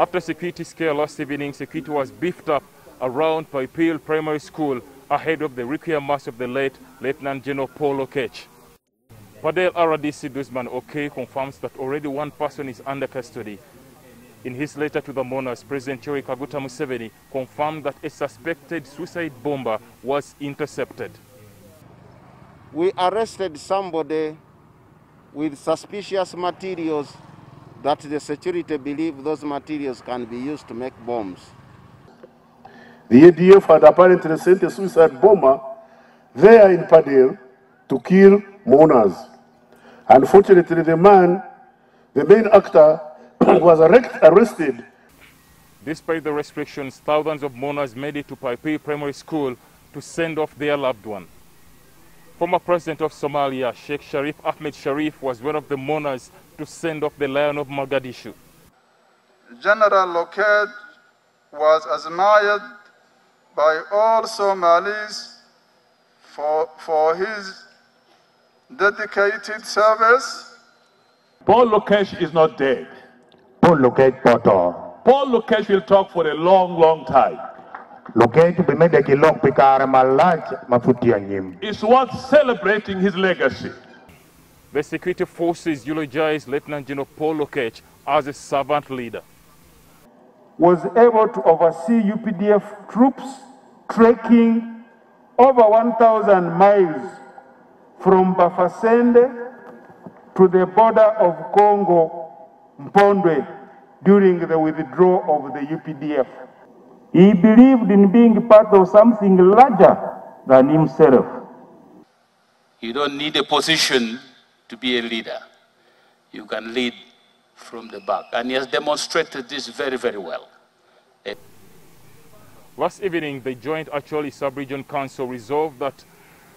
After security scare last evening, security was beefed up around Paipili Primary School ahead of the requiem mass of the late Lieutenant General Paul Lokech. Pader RDC Dusman OK confirms that already one person is under custody. In his letter to the mourners, President Yoweri Kaguta Museveni confirmed that a suspected suicide bomber was intercepted. We arrested somebody with suspicious materials that the security believe those materials can be used to make bombs. The ADF had apparently sent a suicide bomber there in Pader to kill mourners. Unfortunately, the man, the main actor, was arrested. Despite the restrictions, thousands of mourners made it to Paipili Primary School to send off their loved one. Former President of Somalia, Sheikh Sharif Ahmed Sharif, was one of the mourners to send off the Lion of Mogadishu. General Lokech was admired by all Somalis for, for his dedicated service. Paul Lokech is not dead. Paul Lokech Poto. Paul Lokech will talk for a long, long time. Lokech bimede kilong pikara malaj mafutia nyim. It's worth celebrating his legacy. The security forces eulogized Lieutenant General Paul Lokech as a servant leader. Was able to oversee UPDF troops trekking over 1,000 miles from Bafasende to the border of Congo, Mpondwe, during the withdrawal of the UPDF. He believed in being part of something larger than himself. You don't need a position to be a leader. You can lead from the back. And he has demonstrated this very, very well. Last evening, the Joint Acholi Sub-Region Council resolved that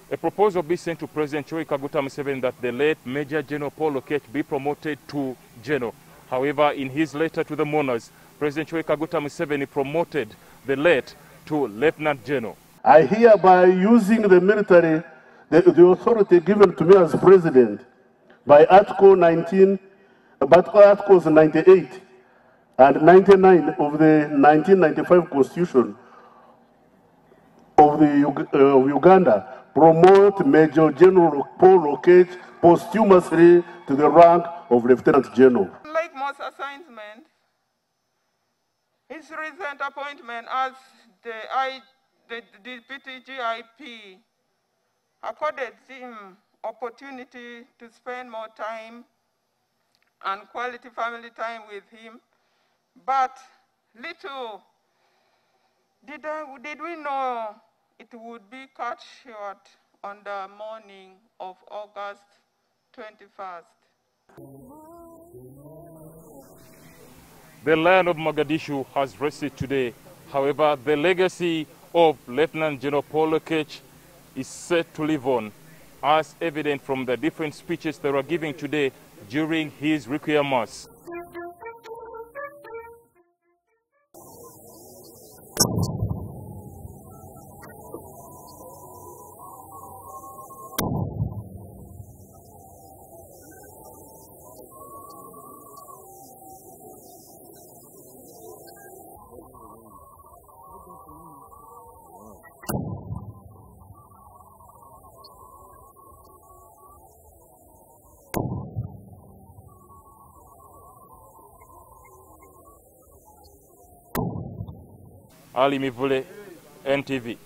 a proposal be sent to President Yoweri Kaguta Museveni that the late Major General Paul Lokech be promoted to General. However, in his letter to the mourners, President Yoweri Kaguta Museveni promoted the late to Lieutenant General. I hereby, using the military, the, the authority given to me as president by Article 19, but Articles 98 and 99 of the 1995 Constitution of, the, uh, of Uganda, promote Major General Paul Lokech posthumously to the rank of Lieutenant General. Like most assignments, his recent appointment as the, I, the deputy GIP accorded him opportunity to spend more time and quality family time with him. But little did, I, did we know it would be cut short on the morning of August 21st. The land of Mogadishu has rested today. However, the legacy of Lieutenant General Paul Lokech is set to live on, as evident from the different speeches they were giving today during his requiem mass. Ali Mivule, NTV.